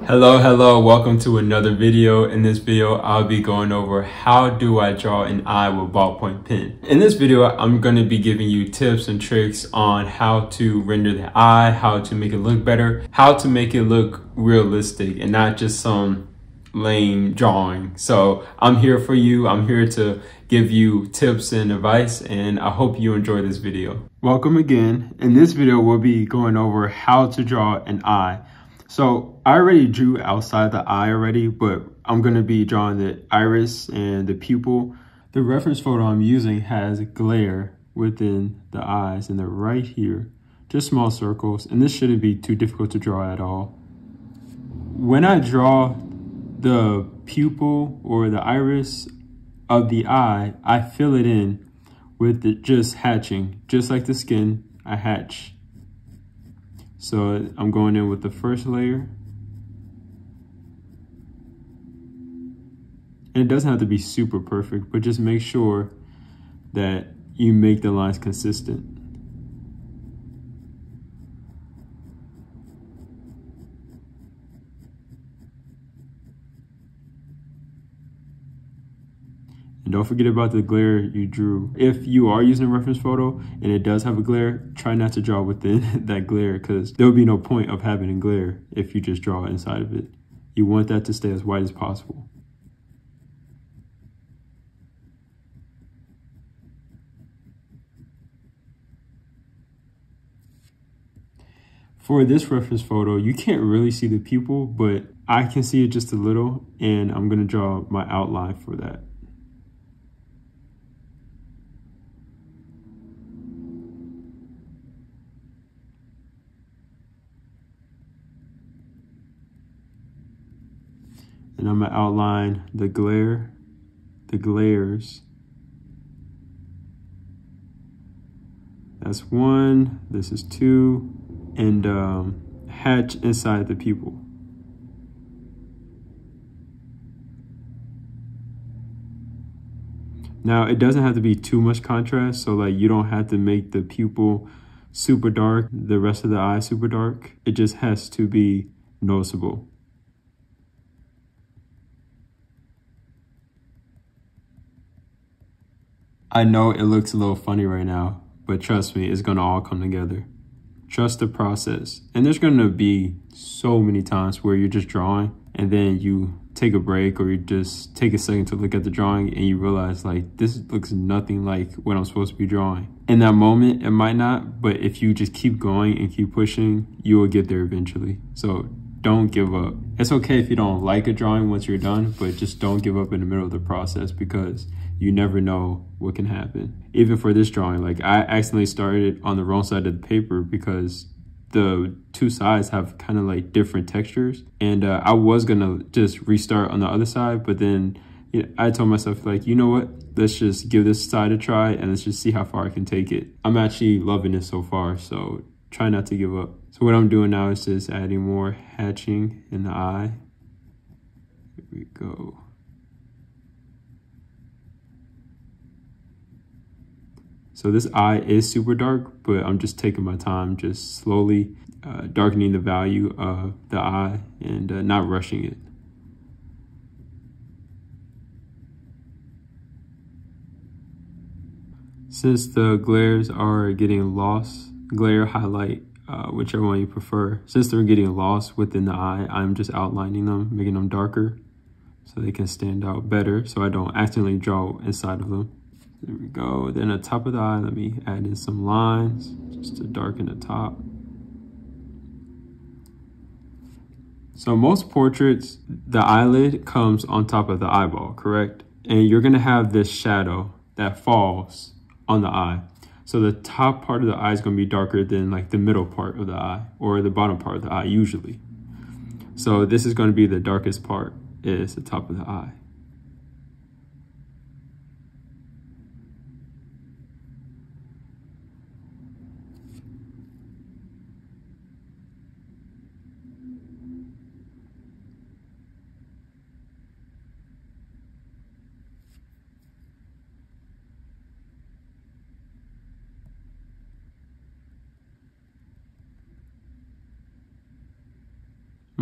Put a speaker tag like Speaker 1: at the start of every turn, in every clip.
Speaker 1: Hello, hello, welcome to another video. In this video, I'll be going over how do I draw an eye with ballpoint pen. In this video, I'm going to be giving you tips and tricks on how to render the eye, how to make it look better, how to make it look realistic and not just some lame drawing. So I'm here for you. I'm here to give you tips and advice and I hope you enjoy this video. Welcome again. In this video, we'll be going over how to draw an eye. So I already drew outside the eye already, but I'm to be drawing the iris and the pupil. The reference photo I'm using has glare within the eyes and they're right here, just small circles. And this shouldn't be too difficult to draw at all. When I draw the pupil or the iris of the eye, I fill it in with the, just hatching, just like the skin, I hatch so I'm going in with the first layer. And it doesn't have to be super perfect, but just make sure that you make the lines consistent. And don't forget about the glare you drew. If you are using a reference photo and it does have a glare, try not to draw within that glare because there will be no point of having a glare if you just draw inside of it. You want that to stay as white as possible. For this reference photo, you can't really see the pupil, but I can see it just a little, and I'm gonna draw my outline for that. And I'm gonna outline the glare, the glares. That's one, this is two, and um, hatch inside the pupil. Now, it doesn't have to be too much contrast, so like you don't have to make the pupil super dark, the rest of the eye super dark. It just has to be noticeable. I know it looks a little funny right now, but trust me, it's gonna all come together. Trust the process. And there's gonna be so many times where you're just drawing and then you take a break or you just take a second to look at the drawing and you realize like this looks nothing like what I'm supposed to be drawing. In that moment, it might not, but if you just keep going and keep pushing, you will get there eventually. So don't give up. It's okay if you don't like a drawing once you're done, but just don't give up in the middle of the process because you never know what can happen. Even for this drawing, like I accidentally started on the wrong side of the paper because the two sides have kind of like different textures. And uh, I was gonna just restart on the other side, but then you know, I told myself like, you know what? Let's just give this side a try and let's just see how far I can take it. I'm actually loving it so far, so try not to give up. So what I'm doing now is just adding more hatching in the eye. Here we go. So this eye is super dark, but I'm just taking my time, just slowly uh, darkening the value of the eye and uh, not rushing it. Since the glares are getting lost, glare, highlight, uh, whichever one you prefer. Since they're getting lost within the eye, I'm just outlining them, making them darker so they can stand out better so I don't accidentally draw inside of them. There we go. Then the top of the eye, let me add in some lines just to darken the top. So most portraits, the eyelid comes on top of the eyeball, correct? And you're gonna have this shadow that falls on the eye. So the top part of the eye is gonna be darker than like the middle part of the eye or the bottom part of the eye usually. So this is gonna be the darkest part is the top of the eye.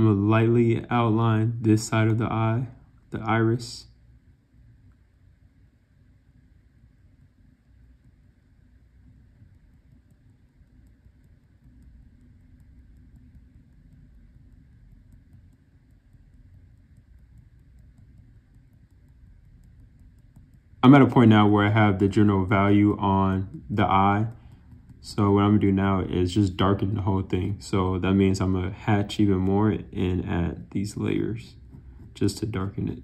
Speaker 1: I'm gonna lightly outline this side of the eye, the iris. I'm at a point now where I have the general value on the eye. So what I'm gonna do now is just darken the whole thing. So that means I'm gonna hatch even more and add these layers just to darken it.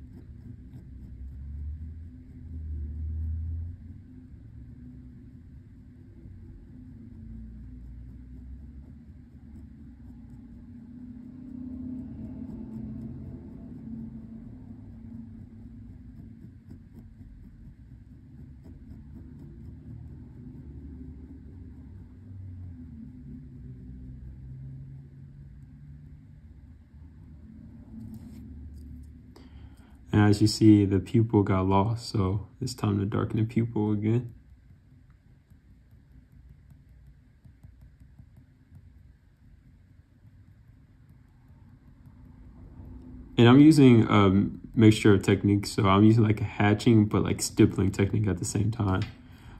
Speaker 1: As you see, the pupil got lost, so it's time to darken the pupil again. And I'm using a mixture of techniques. So I'm using like a hatching, but like stippling technique at the same time.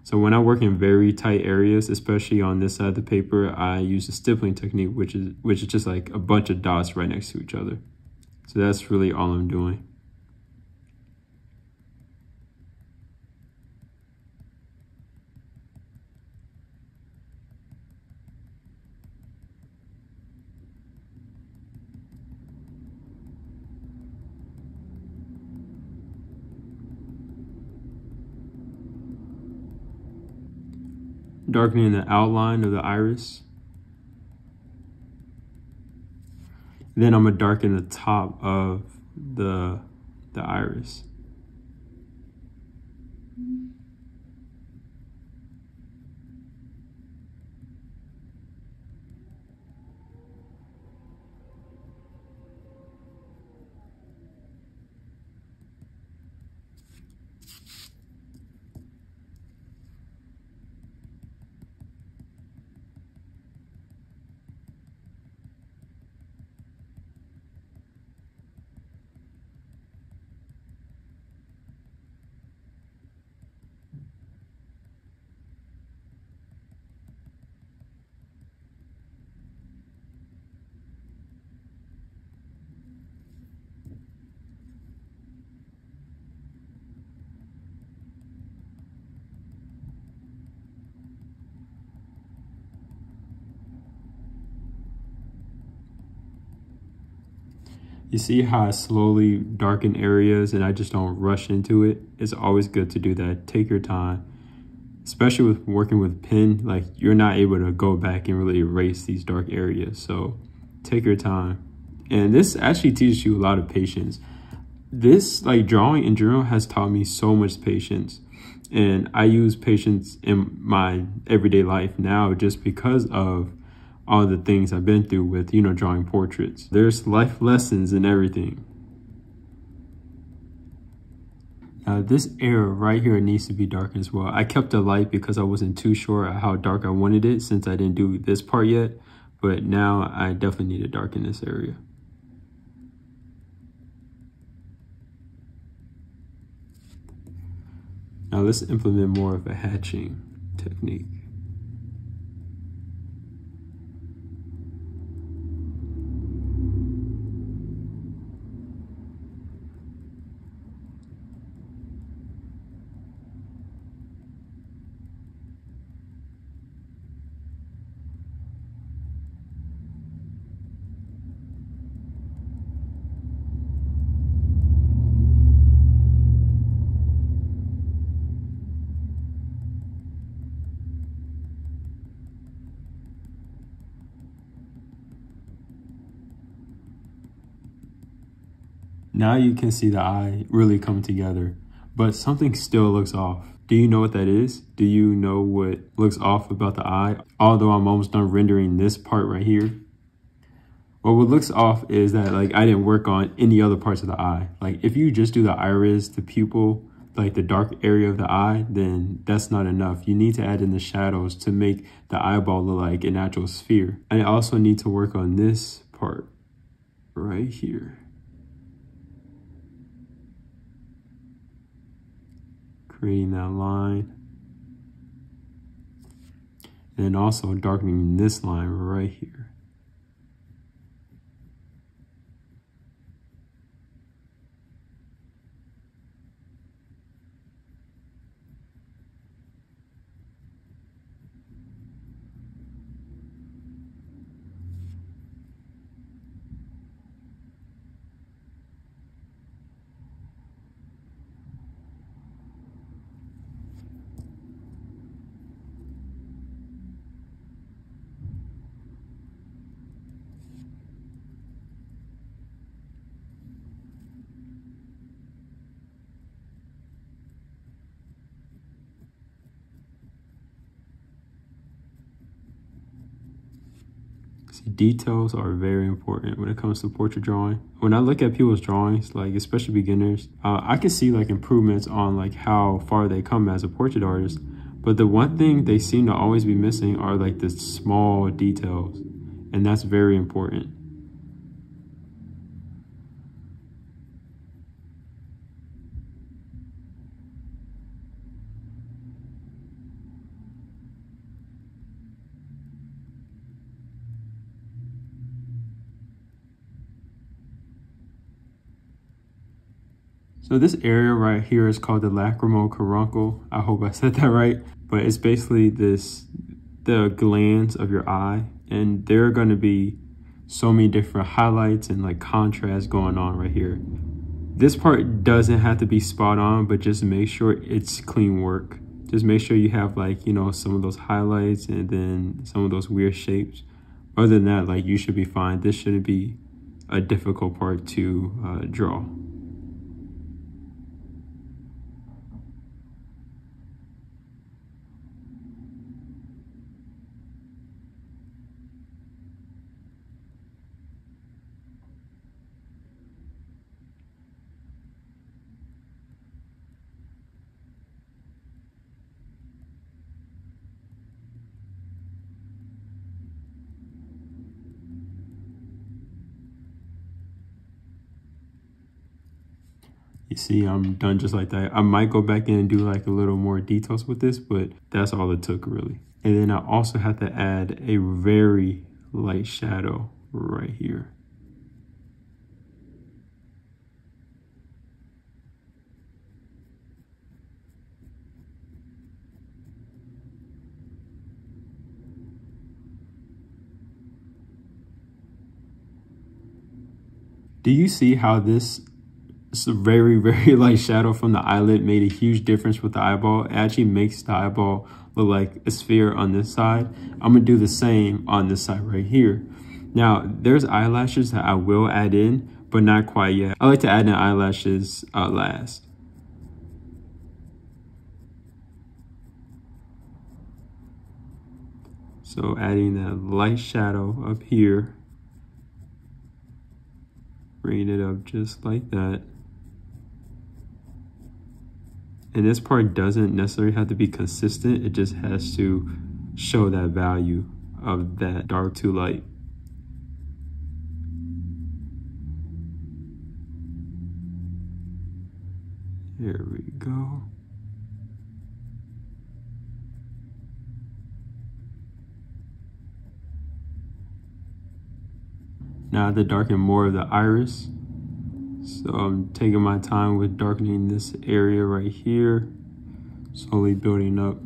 Speaker 1: So when I work in very tight areas, especially on this side of the paper, I use a stippling technique, which is which is just like a bunch of dots right next to each other. So that's really all I'm doing. Darkening the outline of the iris. Then I'm gonna darken the top of the, the iris. You see how I slowly darken areas and I just don't rush into it? It's always good to do that. Take your time. Especially with working with pen, like you're not able to go back and really erase these dark areas. So take your time. And this actually teaches you a lot of patience. This like drawing in general has taught me so much patience. And I use patience in my everyday life now just because of all the things I've been through with, you know, drawing portraits. There's life lessons in everything. Now this area right here needs to be dark as well. I kept the light because I wasn't too sure how dark I wanted it since I didn't do this part yet. But now I definitely need to darken this area. Now let's implement more of a hatching technique. Now you can see the eye really come together, but something still looks off. Do you know what that is? Do you know what looks off about the eye? Although I'm almost done rendering this part right here. Well, what looks off is that like I didn't work on any other parts of the eye. Like if you just do the iris, the pupil, like the dark area of the eye, then that's not enough. You need to add in the shadows to make the eyeball look like an actual sphere. And I also need to work on this part. right here. Creating that line. And also darkening this line right here. Details are very important when it comes to portrait drawing. When I look at people's drawings, like especially beginners, uh, I can see like improvements on like how far they come as a portrait artist. But the one thing they seem to always be missing are like the small details. And that's very important. So this area right here is called the lacrimal caruncle. I hope I said that right. But it's basically this, the glands of your eye. And there are going to be so many different highlights and like contrast going on right here. This part doesn't have to be spot on, but just make sure it's clean work. Just make sure you have like, you know, some of those highlights and then some of those weird shapes. Other than that, like you should be fine. This shouldn't be a difficult part to uh, draw. You see, I'm done just like that. I might go back in and do like a little more details with this, but that's all it took really. And then I also have to add a very light shadow right here. Do you see how this it's a very, very light shadow from the eyelid made a huge difference with the eyeball. It actually makes the eyeball look like a sphere on this side. I'm gonna do the same on this side right here. Now, there's eyelashes that I will add in, but not quite yet. I like to add in eyelashes uh, last. So adding that light shadow up here, bringing it up just like that. And this part doesn't necessarily have to be consistent. It just has to show that value of that dark to light. Here we go. Now to darken more of the iris. So I'm taking my time with darkening this area right here, slowly building up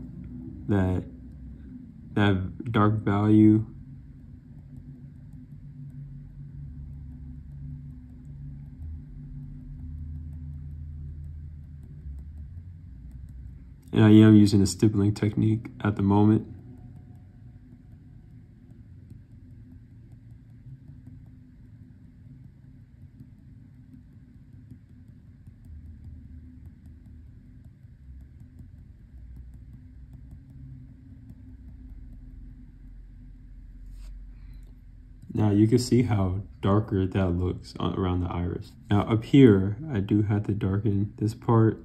Speaker 1: that, that dark value. And I am using a stippling technique at the moment. can see how darker that looks around the iris. Now up here, I do have to darken this part.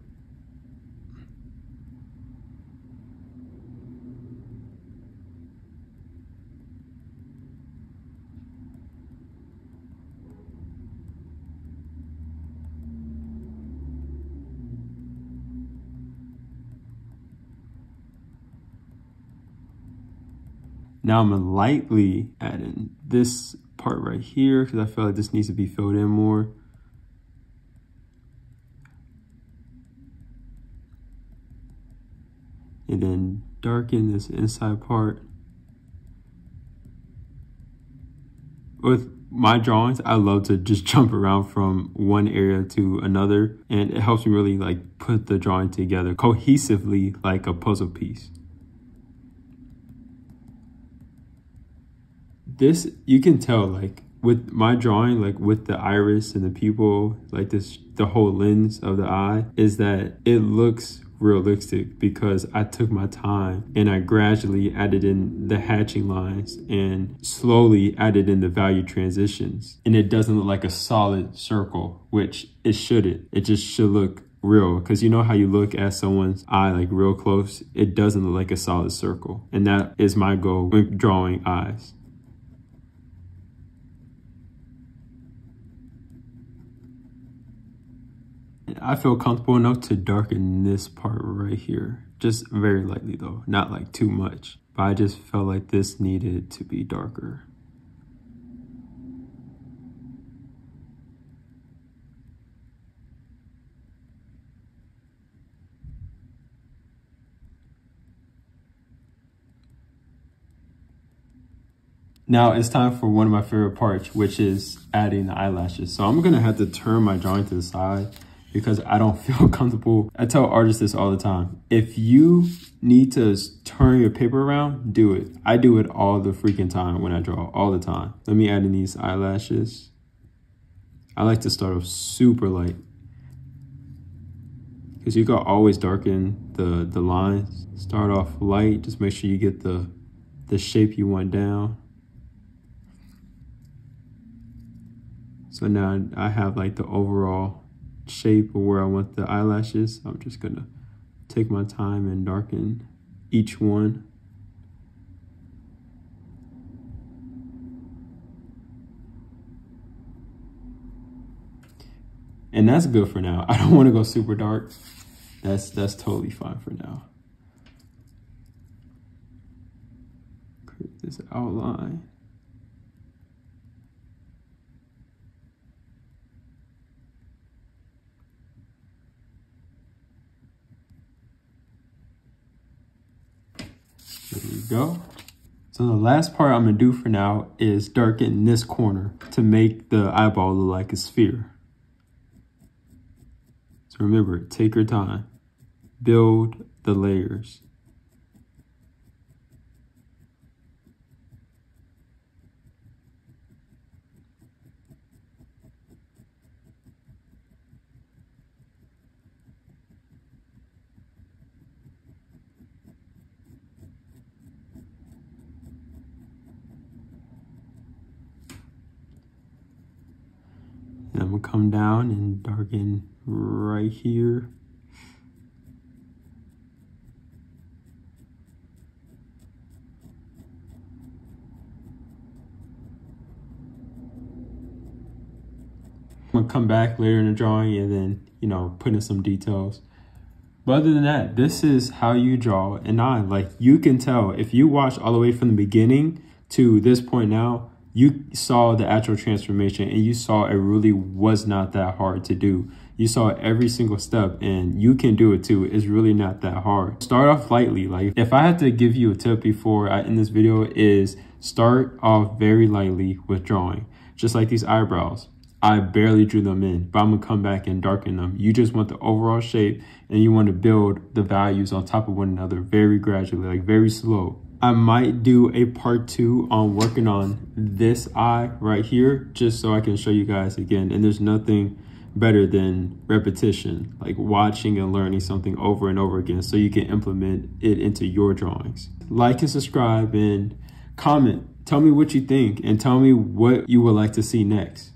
Speaker 1: Now I'm gonna lightly add in this part right here because I feel like this needs to be filled in more. And then darken this inside part. With my drawings, I love to just jump around from one area to another and it helps me really like put the drawing together cohesively like a puzzle piece. This, you can tell like with my drawing, like with the iris and the pupil, like this, the whole lens of the eye is that it looks realistic because I took my time and I gradually added in the hatching lines and slowly added in the value transitions. And it doesn't look like a solid circle, which it shouldn't. It just should look real because you know how you look at someone's eye like real close it doesn't look like a solid circle and that is my goal when drawing eyes I feel comfortable enough to darken this part right here. Just very lightly though, not like too much. But I just felt like this needed to be darker. Now it's time for one of my favorite parts, which is adding the eyelashes. So I'm gonna have to turn my drawing to the side because I don't feel comfortable. I tell artists this all the time. If you need to turn your paper around, do it. I do it all the freaking time when I draw, all the time. Let me add in these eyelashes. I like to start off super light because you can always darken the, the lines. Start off light, just make sure you get the, the shape you want down. So now I have like the overall shape or where I want the eyelashes. I'm just gonna take my time and darken each one. And that's good for now. I don't want to go super dark. That's that's totally fine for now. Create this outline. Go. So the last part I'm gonna do for now is darken this corner to make the eyeball look like a sphere. So remember, take your time. Build the layers. Come down and darken right here. I'm gonna come back later in the drawing and then, you know, put in some details. But other than that, this is how you draw an eye. Like you can tell if you watch all the way from the beginning to this point now, you saw the actual transformation and you saw it really was not that hard to do. You saw every single step and you can do it too. It's really not that hard. Start off lightly. Like if I had to give you a tip before I end this video is start off very lightly with drawing. Just like these eyebrows. I barely drew them in, but I'm gonna come back and darken them. You just want the overall shape and you want to build the values on top of one another very gradually, like very slow. I might do a part two on working on this eye right here, just so I can show you guys again. And there's nothing better than repetition, like watching and learning something over and over again so you can implement it into your drawings. Like and subscribe and comment. Tell me what you think and tell me what you would like to see next.